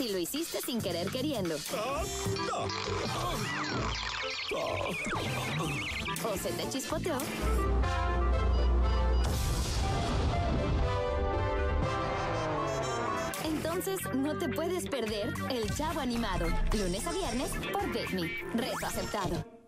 si lo hiciste sin querer queriendo. O se te chispoteó. Entonces no te puedes perder El Chavo Animado, lunes a viernes por Disney. Reto aceptado.